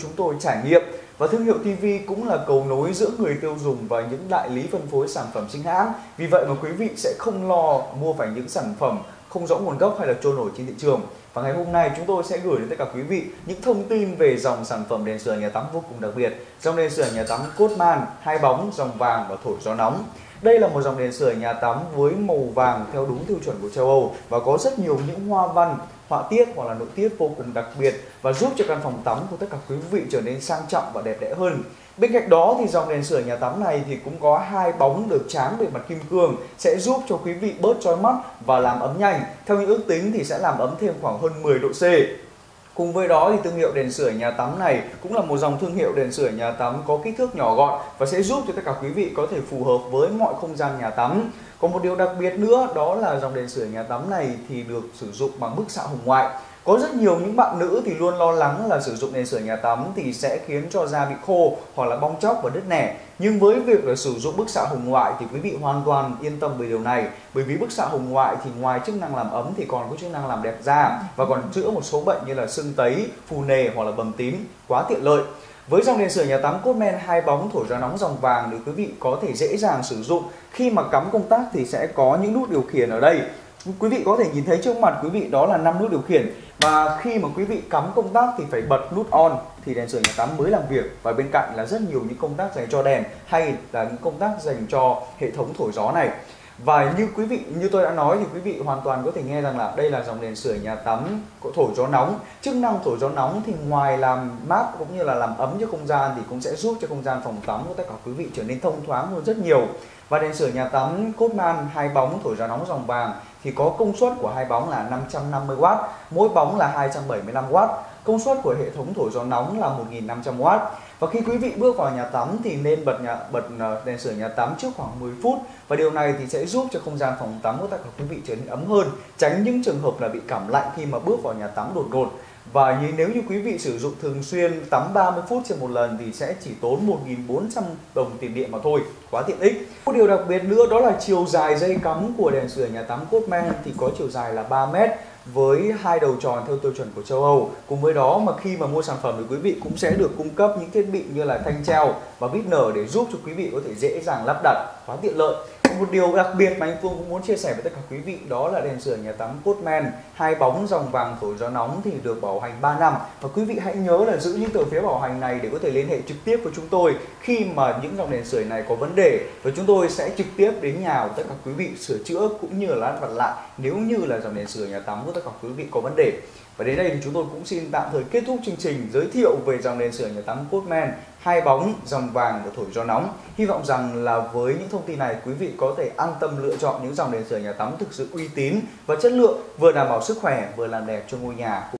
chúng tôi trải nghiệm và thương hiệu TV cũng là cầu nối giữa người tiêu dùng và những đại lý phân phối sản phẩm chính hãng. Vì vậy mà quý vị sẽ không lo mua phải những sản phẩm không rõ nguồn gốc hay là trôi nổi trên thị trường. Và ngày hôm nay chúng tôi sẽ gửi đến tất cả quý vị những thông tin về dòng sản phẩm đèn sửa nhà tắm vô cùng đặc biệt. Dòng đèn sửa nhà tắm Cotman, hai bóng, dòng vàng và thổi gió nóng. Đây là một dòng đèn sửa nhà tắm với màu vàng theo đúng tiêu chuẩn của châu Âu và có rất nhiều những hoa văn, họa tiết hoặc là nội tiết vô cùng đặc biệt và giúp cho căn phòng tắm của tất cả quý vị trở nên sang trọng và đẹp đẽ hơn. Bên cạnh đó thì dòng đèn sửa nhà tắm này thì cũng có hai bóng được tráng bề mặt kim cương sẽ giúp cho quý vị bớt chói mắt và làm ấm nhanh. Theo những ước tính thì sẽ làm ấm thêm khoảng hơn 10 độ C. Cùng với đó thì thương hiệu đèn sửa nhà tắm này cũng là một dòng thương hiệu đèn sửa nhà tắm có kích thước nhỏ gọn và sẽ giúp cho tất cả quý vị có thể phù hợp với mọi không gian nhà tắm. Còn một điều đặc biệt nữa đó là dòng đèn sửa nhà tắm này thì được sử dụng bằng bức xạ hồng ngoại. Có rất nhiều những bạn nữ thì luôn lo lắng là sử dụng đèn sửa nhà tắm thì sẽ khiến cho da bị khô hoặc là bong chóc và đứt nẻ. Nhưng với việc là sử dụng bức xạ hồng ngoại thì quý vị hoàn toàn yên tâm về điều này. Bởi vì bức xạ hồng ngoại thì ngoài chức năng làm ấm thì còn có chức năng làm đẹp da và còn chữa một số bệnh như là sưng tấy, phù nề hoặc là bầm tím. Quá tiện lợi. Với dòng đèn sửa nhà tắm Cotman, hai bóng thổi gió nóng dòng vàng được quý vị có thể dễ dàng sử dụng. Khi mà cắm công tắc thì sẽ có những nút điều khiển ở đây quý vị có thể nhìn thấy trước mặt quý vị đó là năm nút điều khiển và khi mà quý vị cắm công tắc thì phải bật nút on thì đèn sửa nhà tắm mới làm việc. Và bên cạnh là rất nhiều những công tác dành cho đèn hay là những công tác dành cho hệ thống thổi gió này. Và như quý vị như tôi đã nói thì quý vị hoàn toàn có thể nghe rằng là đây là dòng đèn sửa nhà tắm có thổi gió nóng. Chức năng thổi gió nóng thì ngoài làm mát cũng như là làm ấm cho không gian thì cũng sẽ giúp cho không gian phòng tắm của tất cả quý vị trở nên thông thoáng hơn rất nhiều. Và đèn sửa nhà tắm Cotman hai bóng thổi gió nóng dòng vàng thì có công suất của hai bóng là 550W, mỗi bóng nóng là 275W. Công suất của hệ thống thổi gió nóng là 1500W. Và khi quý vị bước vào nhà tắm thì nên bật nhà bật ờ, đèn sửa nhà tắm trước khoảng 10 phút và điều này thì sẽ giúp cho không gian phòng tắm của tất cả quý vị trở nên ấm hơn, tránh những trường hợp là bị cảm lạnh khi mà bước vào nhà tắm đột ngột. Và như nếu như quý vị sử dụng thường xuyên tắm 30 phút trên một lần thì sẽ chỉ tốn 1.400 đồng tiền điện mà thôi, quá tiện ích. Một điều đặc biệt nữa đó là chiều dài dây cắm của đèn sửa nhà tắm Cotman thì có chiều dài là 3 mét với hai đầu tròn theo tiêu chuẩn của châu Âu. Cùng với đó mà khi mà mua sản phẩm thì quý vị cũng sẽ được cung cấp những thiết bị như là thanh treo và vít nở để giúp cho quý vị có thể dễ dàng lắp đặt, quá tiện lợi một điều đặc biệt mà anh Phương cũng muốn chia sẻ với tất cả quý vị, đó là đèn sửa nhà tắm Cotman hai bóng dòng vàng thổi gió nóng thì được bảo hành 3 năm. Và quý vị hãy nhớ là giữ những tờ phiếu bảo hành này để có thể liên hệ trực tiếp với chúng tôi khi mà những dòng đèn sửa này có vấn đề. Và chúng tôi sẽ trực tiếp đến nhà của tất cả quý vị sửa chữa cũng như là lắp đặt lại nếu như là dòng đèn sửa nhà tắm của tất cả quý vị có vấn đề. Và đến đây thì chúng tôi cũng xin tạm thời kết thúc chương trình giới thiệu về dòng đèn sửa nhà tắm Cotman hai bóng, dòng vàng và thổi gió nóng. Hy vọng rằng là với những thông tin này, quý vị có thể an tâm lựa chọn những dòng đèn sửa nhà tắm thực sự uy tín và chất lượng, vừa đảm bảo sức khỏe, vừa làm đẹp cho ngôi nhà.